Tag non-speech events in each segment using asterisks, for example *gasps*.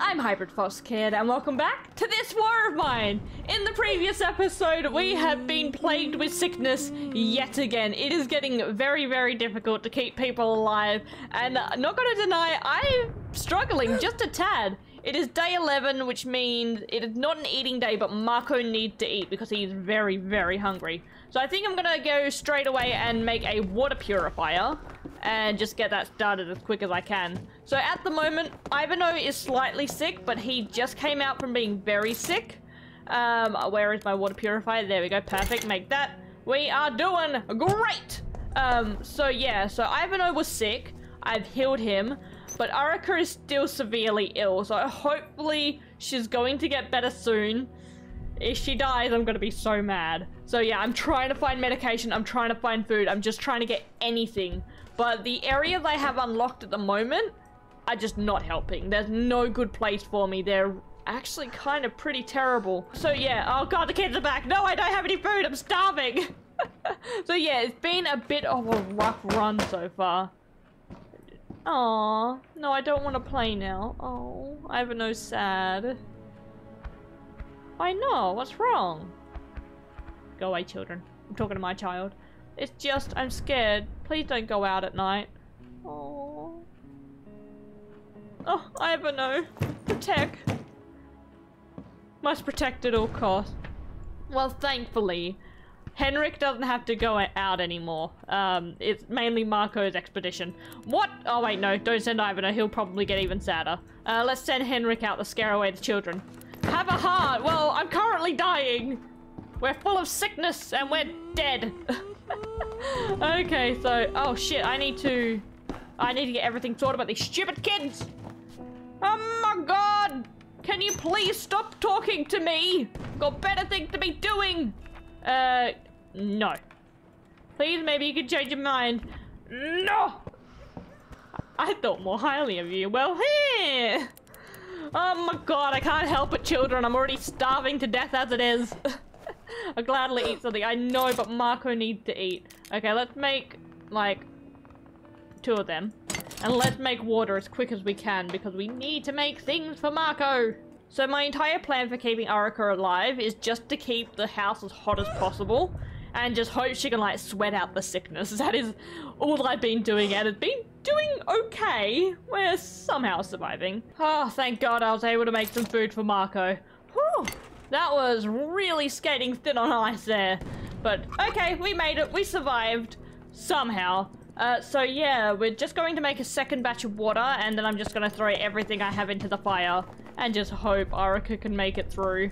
I'm Hybrid Fox Kid, and welcome back to this war of mine! In the previous episode, we have been plagued with sickness yet again. It is getting very, very difficult to keep people alive, and not gonna deny, I'm struggling just a tad. It is day 11, which means it is not an eating day, but Marco needs to eat because he's very, very hungry. So I think I'm gonna go straight away and make a water purifier and just get that started as quick as I can. So at the moment, Ivano is slightly sick, but he just came out from being very sick. Um, where is my water purifier? There we go, perfect, make that. We are doing great! Um, so yeah, so Ivano was sick. I've healed him, but Arica is still severely ill, so hopefully she's going to get better soon. If she dies, I'm gonna be so mad. So yeah, I'm trying to find medication, I'm trying to find food, I'm just trying to get anything. But the areas I have unlocked at the moment are just not helping. There's no good place for me. They're actually kind of pretty terrible. So yeah, oh god, the kids are back. No, I don't have any food, I'm starving. *laughs* so yeah, it's been a bit of a rough run so far. Aww, no, I don't want to play now. Oh, I have no sad. I know, what's wrong? Go away, children. I'm talking to my child. It's just, I'm scared. Please don't go out at night. Oh. Oh, I no. Protect. Must protect at all costs. Well, thankfully, Henrik doesn't have to go out anymore. Um, it's mainly Marco's expedition. What? Oh wait, no, don't send Ivan. He'll probably get even sadder. Uh, let's send Henrik out to scare away the children. Have a heart! Well, I'm currently dying! We're full of sickness and we're dead! *laughs* okay, so... Oh shit, I need to... I need to get everything sorted about these stupid kids! Oh my god! Can you please stop talking to me? Got better things to be doing! Uh, no. Please, maybe you can change your mind. No! I thought more highly of you. Well, here! Oh my god, I can't help it, children. I'm already starving to death as it is. *laughs* I'll gladly eat something. I know, but Marco needs to eat. Okay, let's make, like, two of them. And let's make water as quick as we can because we need to make things for Marco. So my entire plan for keeping Arica alive is just to keep the house as hot as possible and just hope she can like sweat out the sickness. *laughs* That is all I've been doing and it's been doing okay. We're somehow surviving. Oh, thank God I was able to make some food for Marco. Whew, that was really skating thin on ice there. But okay, we made it. We survived somehow. Uh, so yeah, we're just going to make a second batch of water and then I'm just going to throw everything I have into the fire and just hope Arica can make it through.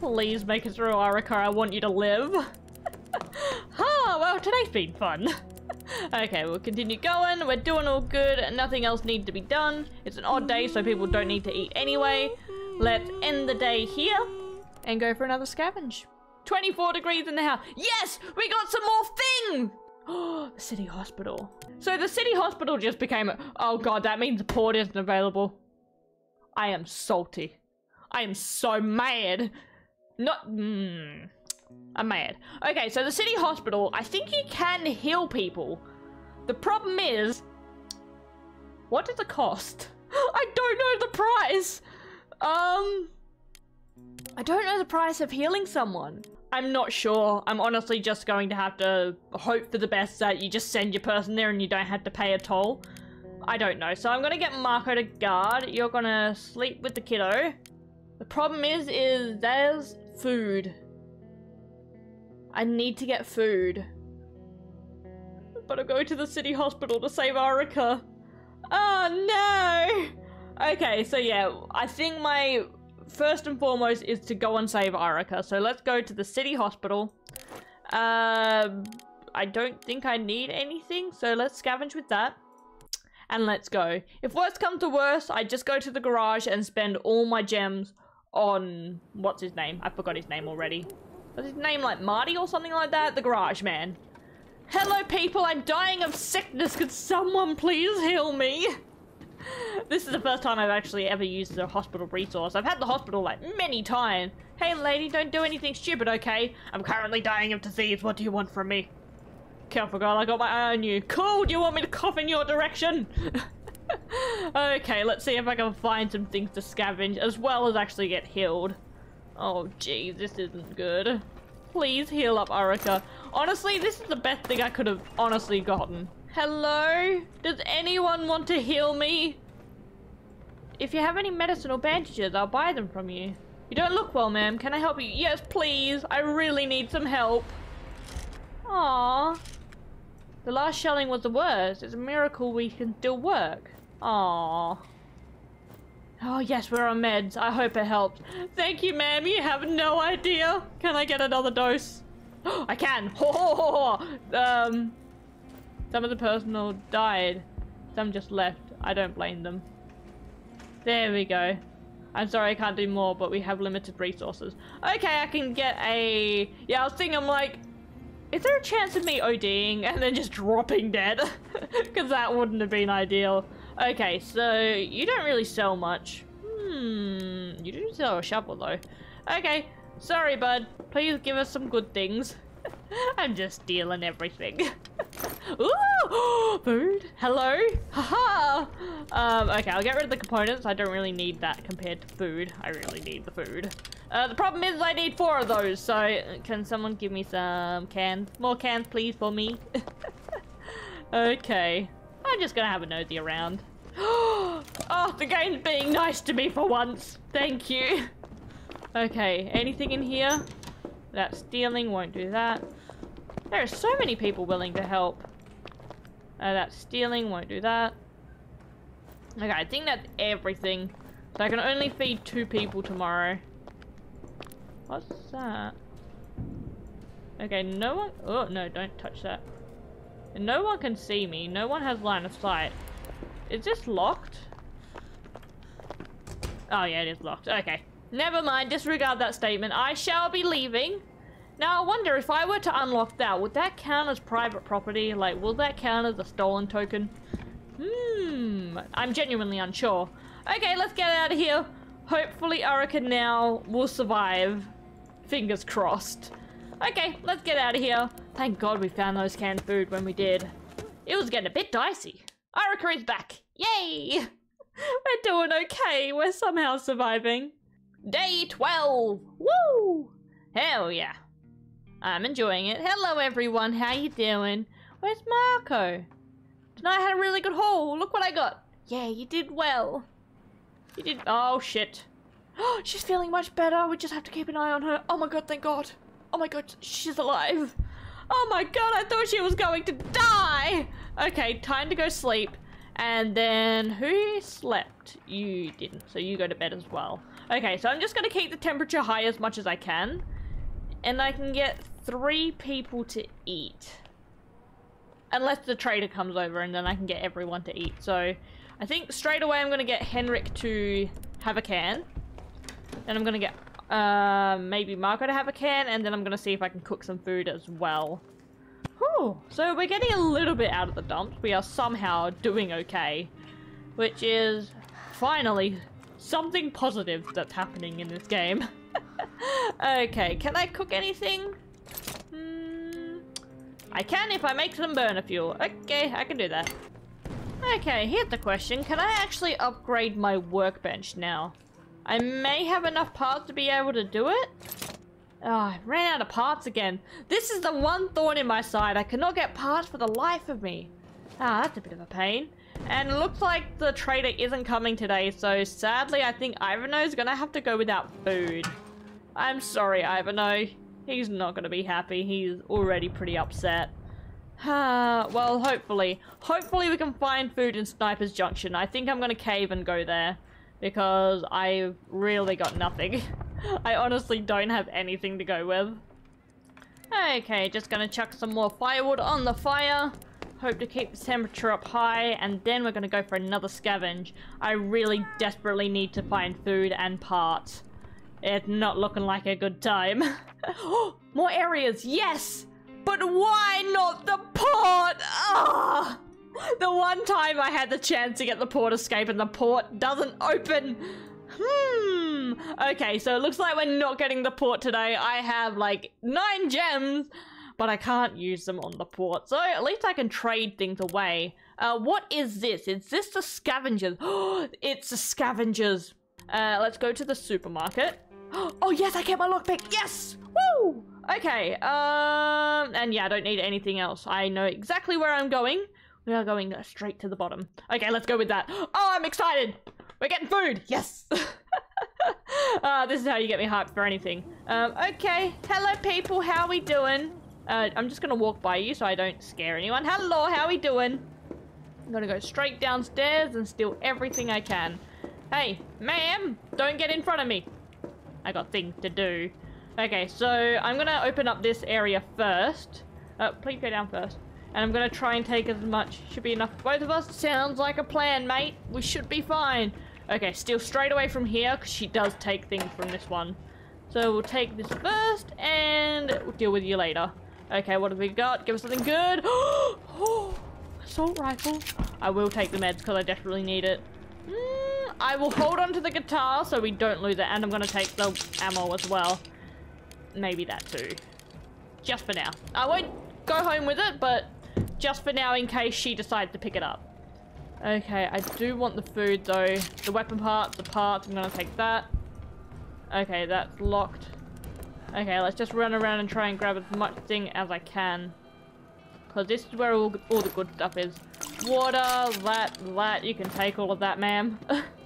Please make it through, Arica. I want you to live. *laughs* oh, well, today's been fun. Okay, we'll continue going. We're doing all good. Nothing else needs to be done. It's an odd day, so people don't need to eat anyway. Let's end the day here and go for another scavenge. 24 degrees in the house. Yes, we got some more things. *gasps* Oh, city hospital. So the city hospital just became a, oh god, that means the port isn't available. I am salty. I am so mad. Not, mm, I'm mad. Okay, so the city hospital, I think you can heal people. The problem is, what is it cost? *gasps* I don't know the price. Um, I don't know the price of healing someone. I'm not sure. I'm honestly just going to have to hope for the best that you just send your person there and you don't have to pay a toll. I don't know. So I'm gonna get Marco to guard. You're gonna sleep with the kiddo. The problem is, is there's food. I need to get food. But I'm going to the city hospital to save Arica. Oh no! Okay, so yeah, I think my first and foremost is to go and save Arica. So let's go to the city hospital. Um, I don't think I need anything, so let's scavenge with that. And let's go. If worst comes to worst, I just go to the garage and spend all my gems on... What's his name? I forgot his name already. Was his name like Marty or something like that? The garage man. Hello people, I'm dying of sickness. Could someone please heal me? this is the first time I've actually ever used a hospital resource. I've had the hospital like many times. Hey lady, don't do anything stupid, okay? I'm currently dying of disease. What do you want from me? Careful girl, I got my eye on you. Cool, do you want me to cough in your direction? *laughs* okay, let's see if I can find some things to scavenge as well as actually get healed. Oh, geez, this isn't good. Please heal up Arica. Honestly, this is the best thing I could have honestly gotten. Hello? Does anyone want to heal me? If you have any medicine or bandages, I'll buy them from you. You don't look well, ma'am. Can I help you? Yes, please. I really need some help. Aww. The last shelling was the worst. It's a miracle we can still work. Aww. Oh yes, we're on meds. I hope it helped. Thank you, ma'am. You have no idea. Can I get another dose? *gasps* I can. *laughs* um, some of the personnel died. Some just left. I don't blame them. There we go. I'm sorry I can't do more, but we have limited resources. Okay, I can get a... Yeah, I was thinking, I'm like, is there a chance of me ODing and then just dropping dead? *laughs* Because that wouldn't have been ideal. Okay, so you don't really sell much. Hmm, you do sell a shovel though. Okay, sorry bud. Please give us some good things. *laughs* I'm just stealing everything. *laughs* Ooh, *gasps* food. Hello. Haha. um, okay, I'll get rid of the components. I don't really need that compared to food. I really need the food. Uh, the problem is I need four of those. So can someone give me some cans? More cans, please, for me. *laughs* okay. I'm just gonna have a nosy around. *gasps* oh, the game's being nice to me for once. Thank you. Okay, anything in here? That stealing won't do that. There are so many people willing to help. Uh, that stealing won't do that. Okay, I think that's everything. So I can only feed two people tomorrow. What's that? Okay, no one- oh, no, don't touch that. No one can see me. No one has line of sight. Is this locked? Oh yeah, it is locked. Okay. Never mind, disregard that statement. I shall be leaving. Now, I wonder if I were to unlock that, would that count as private property? Like, will that count as a stolen token? Hmm, I'm genuinely unsure. Okay, let's get out of here. Hopefully Arica now will survive. Fingers crossed. Okay, let's get out of here. Thank God we found those canned food when we did. It was getting a bit dicey. Is back. Yay! *laughs* We're doing okay. We're somehow surviving. Day 12. Woo! Hell yeah. I'm enjoying it. Hello everyone, how you doing? Where's Marco? Tonight I had a really good haul. Look what I got. Yeah, you did well. You did- oh shit. *gasps* she's feeling much better. We just have to keep an eye on her. Oh my god, thank god. Oh my god, she's alive. Oh my god, I thought she was going to die. Okay, time to go sleep. And then who slept? You didn't, so you go to bed as well. Okay, so I'm just gonna keep the temperature high as much as I can. And I can get three people to eat. Unless the trader comes over and then I can get everyone to eat. So I think straight away I'm gonna get Henrik to have a can. And I'm gonna get uh, maybe Marco to have a can, and then I'm gonna see if I can cook some food as well. Whew. So we're getting a little bit out of the dumps. We are somehow doing okay. Which is finally something positive that's happening in this game. *laughs* okay, can I cook anything? Hmm, I can if I make some burner fuel. Okay, I can do that. Okay, here's the question. Can I actually upgrade my workbench now? I may have enough parts to be able to do it. Oh, I ran out of parts again. This is the one thorn in my side. I cannot get parts for the life of me. Ah, that's a bit of a pain. And it looks like the trader isn't coming today, so sadly I think Ivano is gonna have to go without food. I'm sorry, Ivano. He's not gonna be happy. He's already pretty upset. Ah, *sighs* well, hopefully. Hopefully we can find food in Sniper's Junction. I think I'm gonna cave and go there. Because I've really got nothing. *laughs* I honestly don't have anything to go with. Okay, just gonna chuck some more firewood on the fire. Hope to keep the temperature up high, and then we're gonna go for another scavenge. I really desperately need to find food and parts. It's not looking like a good time. *gasps* more areas, yes! But why not the port? Ah! *laughs* The one time I had the chance to get the port escape and the port doesn't open. Hmm. Okay, so it looks like we're not getting the port today. I have like nine gems, but I can't use them on the port. So at least I can trade things away. Uh, what is this? Is this the scavengers? *gasps* it's the scavengers. Uh, let's go to the supermarket. *gasps* Oh yes, I get my lockpick. Yes! Woo! Okay, um, and yeah, I don't need anything else. I know exactly where I'm going. We are going straight to the bottom. Okay, let's go with that. Oh, I'm excited! We're getting food! Yes! *laughs* uh, this is how you get me hyped for anything. Um, okay. Hello, people. How we doing? Uh, I'm just gonna walk by you so I don't scare anyone. Hello, how we doing? I'm gonna go straight downstairs and steal everything I can. Hey, ma'am, don't get in front of me. I got things to do. Okay, so I'm gonna open up this area first. Uh, please go down first. And I'm gonna try and take as much. Should be enough for both of us. Sounds like a plan, mate. We should be fine. Okay, steal straight away from here, because she does take things from this one. So we'll take this first, and we'll deal with you later. Okay, what have we got? Give us something good. Oh, *gasps* *gasps* assault rifle. I will take the meds, because I desperately need it. Mm, I will hold on to the guitar so we don't lose it, and I'm going to take the ammo as well. Maybe that too. Just for now. I won't go home with it, but just for now in case she decides to pick it up. Okay, I do want the food though. The weapon parts, the parts, I'm gonna take that. Okay, that's locked. Okay, let's just run around and try and grab as much thing as I can. Because this is where all, all the good stuff is. Water, that, that. You can take all of that, ma'am.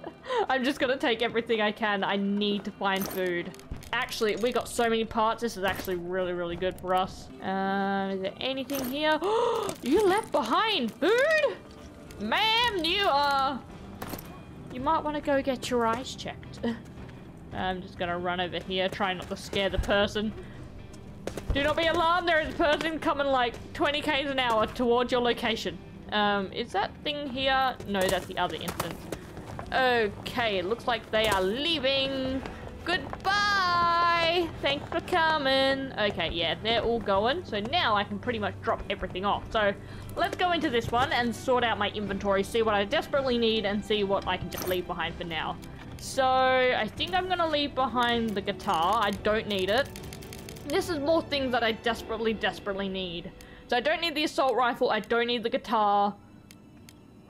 *laughs* I'm just gonna take everything I can. I need to find food. Actually, we got so many parts. This is actually really, really good for us. Um, is there anything here? *gasps* you left behind food? Ma'am, you are... You might want to go get your eyes checked. *laughs* I'm just gonna run over here, try not to scare the person. Do not be alarmed, there is a person coming like 20 k's an hour towards your location. Um, is that thing here? No, that's the other instance. Okay, it looks like they are leaving. Goodbye! Thanks for coming. Okay, yeah, they're all going. So now I can pretty much drop everything off. So let's go into this one and sort out my inventory, see what I desperately need, and see what I can just leave behind for now. So I think I'm to leave behind the guitar. I don't need it. This is more things that I desperately, desperately need. So I don't need the assault rifle. I don't need the guitar.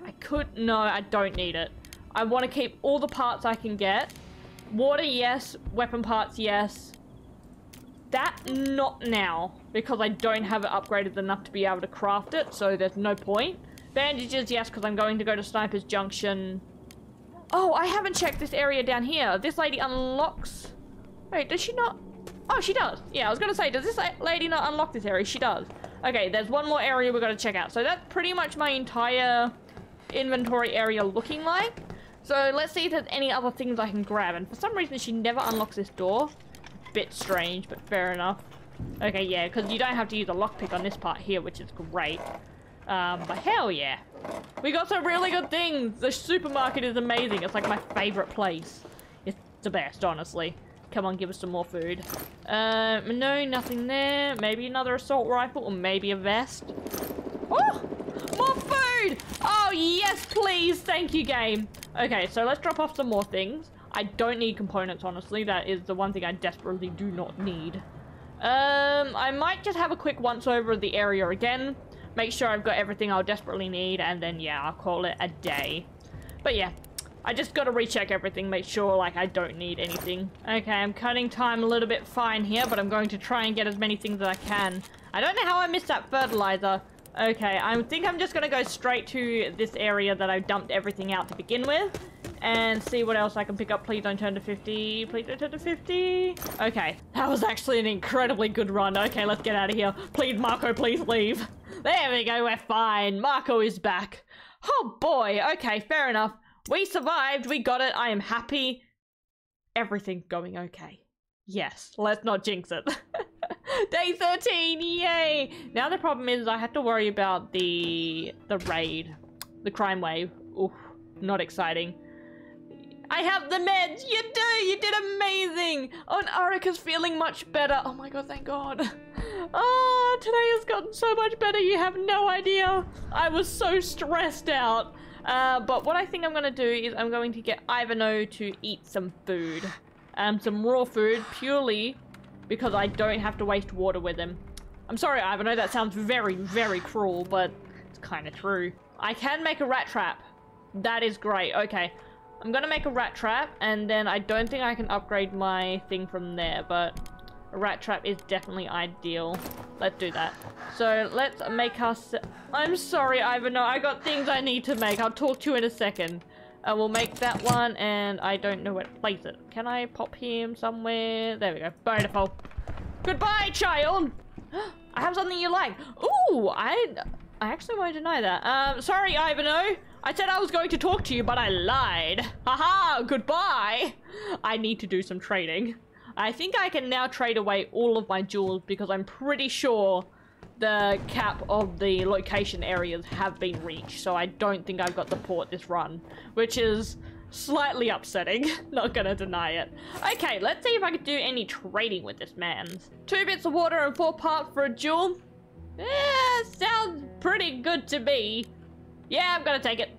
I could... No, I don't need it. I want to keep all the parts I can get. Water, yes. Weapon parts, yes. That, not now. Because I don't have it upgraded enough to be able to craft it. So there's no point. Bandages, yes, because I'm going to go to Sniper's Junction. Oh, I haven't checked this area down here. This lady unlocks... Wait, does she not... Oh, she does. Yeah, I was going to say, does this lady not unlock this area? She does. Okay, there's one more area we've got to check out. So that's pretty much my entire inventory area looking like. So let's see if there's any other things I can grab. And for some reason, she never unlocks this door. Bit strange, but fair enough. Okay, yeah, because you don't have to use a lockpick on this part here, which is great. Um, but hell yeah. We got some really good things. The supermarket is amazing. It's like my favorite place. It's the best, honestly. Come on, give us some more food. Um, no, nothing there. Maybe another assault rifle or maybe a vest. Oh, more food! Oh, yes, please. Thank you, game. Okay, so let's drop off some more things. I don't need components, honestly. That is the one thing I desperately do not need. Um, I might just have a quick once over of the area again. Make sure I've got everything I'll desperately need, and then, yeah, I'll call it a day. But yeah, I just gotta recheck everything, make sure, like, I don't need anything. Okay, I'm cutting time a little bit fine here, but I'm going to try and get as many things as I can. I don't know how I missed that fertilizer. Okay, I think I'm just gonna go straight to this area that I dumped everything out to begin with. And see what else I can pick up. Please don't turn to 50. Please don't turn to 50. Okay, that was actually an incredibly good run. Okay, let's get out of here. Please, Marco, please leave. There we go, we're fine. Marco is back. Oh boy, okay, fair enough. We survived, we got it, I am happy. Everything going okay. Yes, let's not jinx it. *laughs* Day 13, yay! Now the problem is I have to worry about the the raid. The crime wave. Oof, not exciting. I have the meds! You do! You did amazing! Oh, and Arica's feeling much better. Oh my god, thank god. Oh, *laughs* today has gotten so much better, you have no idea. I was so stressed out. Uh, but what I think I'm going to do is I'm going to get Ivano to eat some food. Um, some raw food, purely because I don't have to waste water with him. I'm sorry, Ivan, I know that sounds very, very cruel, but it's kind of true. I can make a rat trap. That is great. Okay. I'm gonna make a rat trap, and then I don't think I can upgrade my thing from there, but a rat trap is definitely ideal. Let's do that. So let's make us... I'm sorry, Ivan. No, I got things I need to make. I'll talk to you in a second. Uh, we'll make that one, and I don't know where to place it. Can I pop him somewhere? There we go. Beautiful. Goodbye, child! *gasps* I have something you like. Ooh, I... I actually won't deny that. Um, sorry, Ivano. I said I was going to talk to you, but I lied. Haha, goodbye. I need to do some trading. I think I can now trade away all of my jewels because I'm pretty sure the cap of the location areas have been reached. So I don't think I've got the port this run, which is slightly upsetting. *laughs* Not gonna deny it. Okay, let's see if I can do any trading with this man. Two bits of water and four parts for a jewel. Yeah, sounds pretty good to me. Yeah, I'm gonna take it.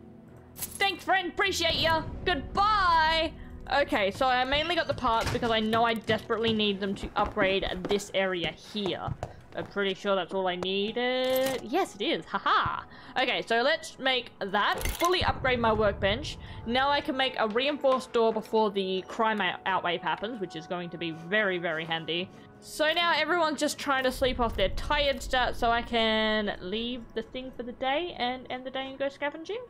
Thanks, friend. Appreciate ya. Goodbye. Okay, so I mainly got the parts because I know I desperately need them to upgrade this area here. I'm pretty sure that's all I needed. Yes, it is. Haha. Okay, so let's make that. Fully upgrade my workbench. Now I can make a reinforced door before the crime outwave happens, which is going to be very, very handy. So now everyone's just trying to sleep off their tired stats so I can leave the thing for the day and end the day and go scavenging.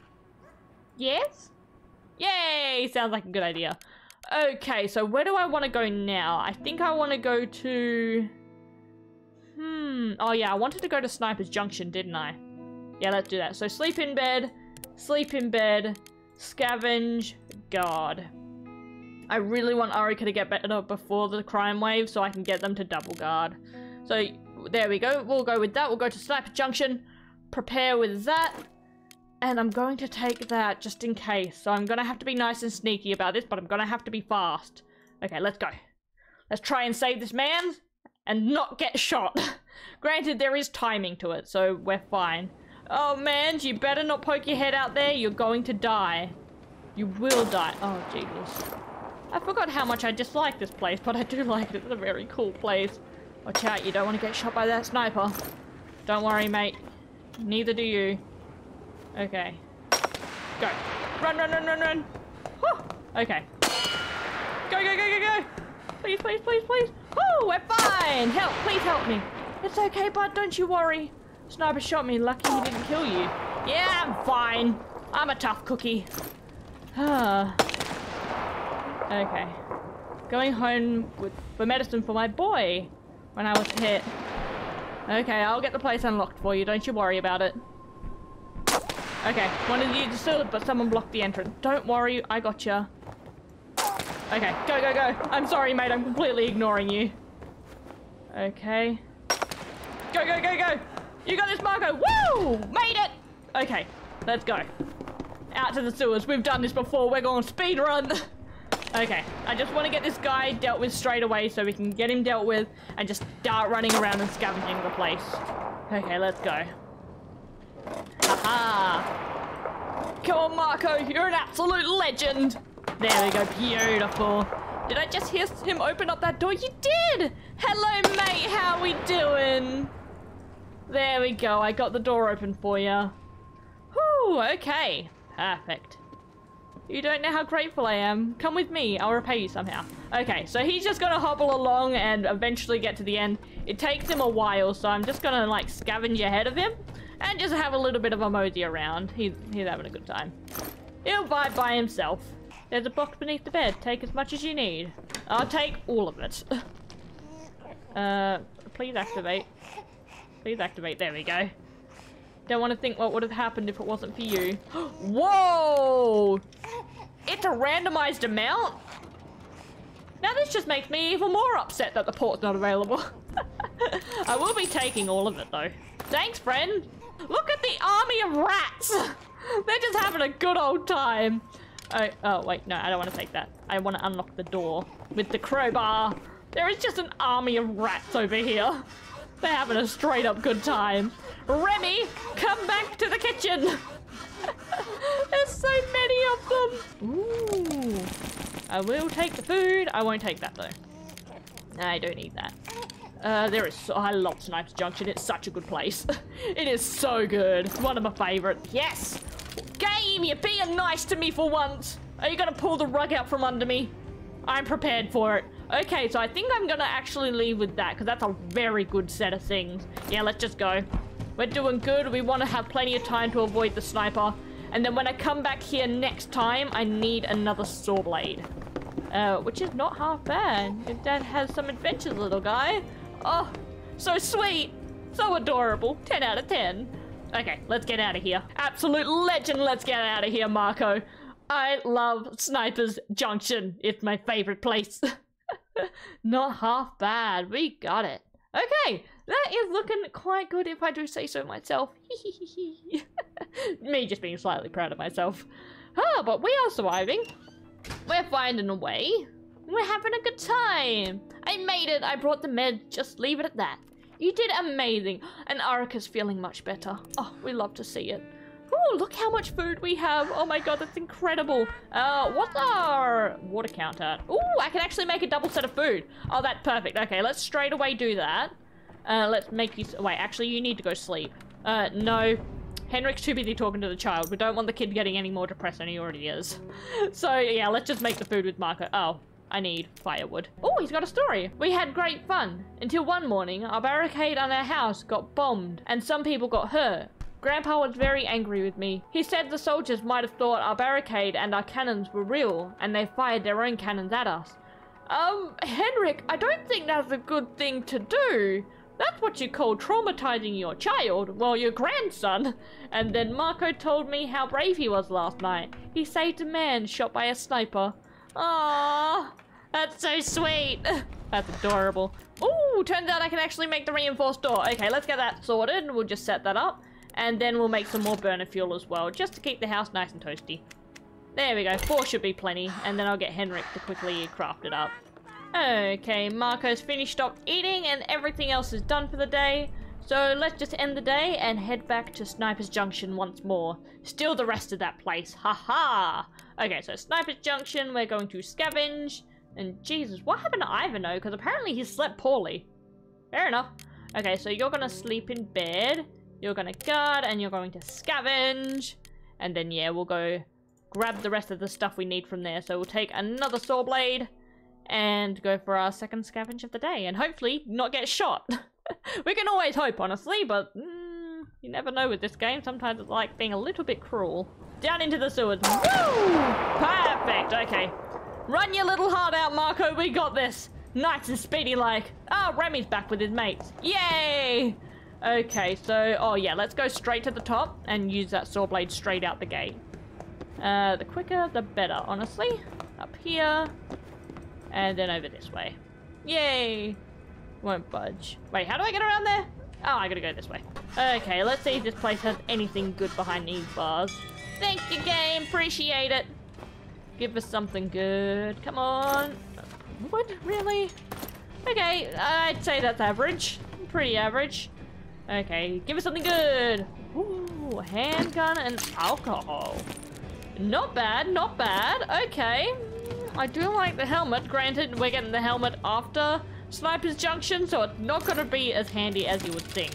Yes? Yay! Sounds like a good idea. Okay, so where do I want to go now? I think I want to go to... Hmm. Oh, yeah, I wanted to go to Sniper's Junction, didn't I? Yeah, let's do that. So sleep in bed, sleep in bed, scavenge, guard. I really want Arica to get better before the crime wave so I can get them to double guard. So there we go. We'll go with that. We'll go to Sniper Junction, prepare with that. And I'm going to take that just in case. So I'm going to have to be nice and sneaky about this, but I'm going to have to be fast. Okay, let's go. Let's try and save this man and not get shot. *laughs* Granted, there is timing to it, so we're fine. Oh, man, you better not poke your head out there. You're going to die. You will die. Oh, Jesus. I forgot how much I dislike this place, but I do like it. It's a very cool place. Watch out, you don't want to get shot by that sniper. Don't worry, mate. Neither do you. Okay. Go. Run, run, run, run, run. Whew. Okay. Go, go, go, go, go. Please, please, please, please. Oh, we're fine. Help, please help me. It's okay, bud. Don't you worry. Sniper shot me. Lucky he didn't kill you. Yeah, I'm fine. I'm a tough cookie. Ah. okay. Going home with, for medicine for my boy when I was hit. Okay, I'll get the place unlocked for you. Don't you worry about it. Okay, wanted you to steal it, but someone blocked the entrance. Don't worry, I got gotcha. Okay, go, go, go. I'm sorry, mate. I'm completely ignoring you. Okay. Go, go, go, go. You got this, Marco. Woo! Made it! Okay, let's go. Out to the sewers. We've done this before. We're going speed run. okay, I just want to get this guy dealt with straight away so we can get him dealt with and just start running around and scavenging the place. Okay, let's go. Haha! Come on, Marco, you're an absolute legend! There we go, beautiful. Did I just hear him open up that door? You did! Hello, mate, how we doing? There we go, I got the door open for you. Whew, okay. Perfect. You don't know how grateful I am. Come with me, I'll repay you somehow. Okay, so he's just gonna hobble along and eventually get to the end. It takes him a while, so I'm just gonna like scavenge ahead of him and just have a little bit of a around. He's, he's having a good time. He'll vibe by himself. There's a box beneath the bed. Take as much as you need. I'll take all of it. *laughs* uh, please activate. Please activate. There we go. Don't want to think what would have happened if it wasn't for you. *gasps* Whoa! It's a randomized amount? Now this just makes me even more upset that the port's not available. *laughs* I will be taking all of it though. Thanks, friend. Look at the army of rats! *laughs* They're just having a good old time. Oh, oh, wait, no, I don't want to take that. I want to unlock the door with the crowbar. There is just an army of rats over here. They're having a straight up good time. Remy, come back to the kitchen. *laughs* There's so many of them. Ooh. I will take the food. I won't take that though. I don't need that. Uh, there is so, I love Snipers Junction. It's such a good place. *laughs* it is so good. One of my favorites. Yes! Game, you're being nice to me for once. Are you gonna pull the rug out from under me? I'm prepared for it. Okay, so I think I'm gonna actually leave with that because that's a very good set of things. Yeah, let's just go. We're doing good. We want to have plenty of time to avoid the sniper. And then when I come back here next time, I need another saw blade. Uh, which is not half bad. Your dad has some adventures, little guy. Oh, so sweet. So adorable. 10 out of 10. Okay, let's get out of here. Absolute legend, let's get out of here, Marco. I love Snipers Junction. It's my favorite place. *laughs* Not half bad. We got it. Okay, that is looking quite good if I do say so myself. *laughs* Me just being slightly proud of myself. Ah, but we are surviving. We're finding a way. We're having a good time. I made it. I brought the med. Just leave it at that. You did amazing. And Arica's feeling much better. Oh, we love to see it. Oh, look how much food we have. Oh my god, that's incredible. Uh, what's our water count at? Oh, I can actually make a double set of food. Oh, that's perfect. Okay, let's straight away do that. Uh, let's make you... Wait, actually, you need to go sleep. Uh, no. Henrik's too busy talking to the child. We don't want the kid getting any more depressed than he already is. *laughs* So, yeah, let's just make the food with Marco. Oh, I need firewood. Oh, he's got a story. We had great fun until one morning, our barricade on our house got bombed and some people got hurt. Grandpa was very angry with me. He said the soldiers might have thought our barricade and our cannons were real and they fired their own cannons at us. Um, Henrik, I don't think that's a good thing to do. That's what you call traumatizing your child, well, your grandson. And then Marco told me how brave he was last night. He saved a man shot by a sniper. Aww, that's so sweet. That's adorable. Ooh, turns out I can actually make the reinforced door. Okay, let's get that sorted. We'll just set that up. And then we'll make some more burner fuel as well, just to keep the house nice and toasty. There we go, four should be plenty. And then I'll get Henrik to quickly craft it up. Okay, Marco's finished up eating and everything else is done for the day. So let's just end the day and head back to Sniper's Junction once more. Steal the rest of that place. Ha -ha. Okay, so Sniper's Junction, we're going to scavenge. And Jesus, what happened to Ivano? Because apparently he slept poorly. Fair enough. Okay, so you're gonna sleep in bed. You're gonna guard and you're going to scavenge. And then, yeah, we'll go grab the rest of the stuff we need from there. So we'll take another saw blade and go for our second scavenge of the day and hopefully not get shot. *laughs* we can always hope, honestly, but mm, you never know with this game. Sometimes it's like being a little bit cruel. Down into the sewers. Woo! Perfect, okay. Run your little heart out, Marco. We got this. Nice and speedy like. Ah, oh, Remy's back with his mates. Yay! Okay, so, oh yeah, let's go straight to the top and use that saw blade straight out the gate. Uh, the quicker, the better, honestly. Up here. And then over this way. Yay! Won't budge. Wait, how do I get around there? Oh, I gotta go this way. Okay, let's see if this place has anything good behind these bars. Thank you, game. Appreciate it. Give us something good. Come on. Wood? Really? Okay, I'd say that's average. Pretty average. Okay, give us something good. Ooh, handgun and alcohol. Not bad, not bad. Okay, I do like the helmet. Granted, we're getting the helmet after Sniper's Junction, so it's not going to be as handy as you would think.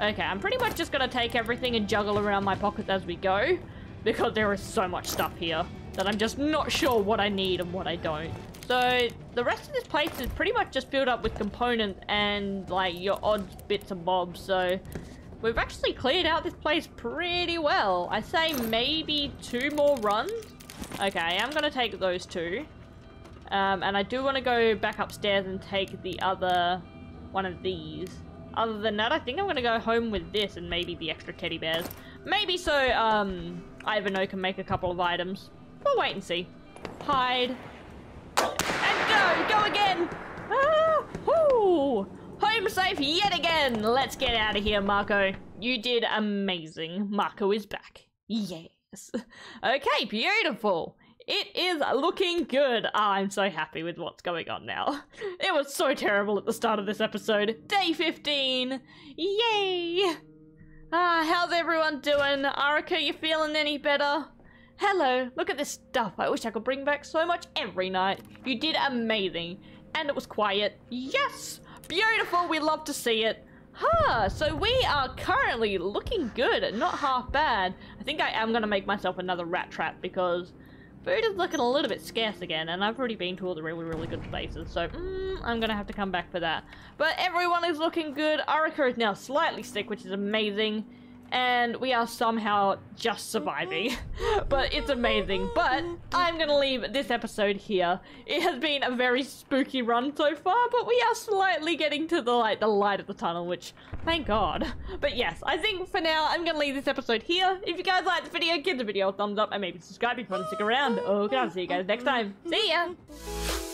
Okay, I'm pretty much just going to take everything and juggle around my pockets as we go, because there is so much stuff here that I'm just not sure what I need and what I don't. So, the rest of this place is pretty much just filled up with components and, like, your odd bits and bobs, so... We've actually cleared out this place pretty well. I say maybe two more runs Okay, I'm gonna take those two. Um, and I do want to go back upstairs and take the other one of these. Other than that, I think I'm gonna go home with this and maybe the extra teddy bears. Maybe so, um, Ivano can make a couple of items. We'll wait and see. Hide. And go! Go again! Ah, whoo! Home safe yet again! Let's get out of here, Marco. You did amazing. Marco is back. Yes. *laughs* okay, beautiful. It is looking good. Oh, I'm so happy with what's going on now. *laughs* It was so terrible at the start of this episode. Day 15. Yay. Ah, how's everyone doing? Arica, you feeling any better? Hello, look at this stuff. I wish I could bring back so much every night. You did amazing. And it was quiet. Yes! Beautiful, we love to see it. Huh, so we are currently looking good, and not half bad. I think I am gonna make myself another rat trap because food is looking a little bit scarce again, and I've already been to all the really, really good spaces, so mm, I'm gonna have to come back for that. But everyone is looking good. Arica is now slightly sick, which is amazing and we are somehow just surviving. Mm-hmm. *laughs* but it's amazing. But I'm gonna leave this episode here. It has been a very spooky run so far, but we are slightly getting to the like the light of the tunnel, which thank God. *laughs* But yes, I think for now I'm gonna leave this episode here. If you guys liked the video, give the video a thumbs up and maybe subscribe if you want to stick around. Okay, I'll see you guys next time. See ya!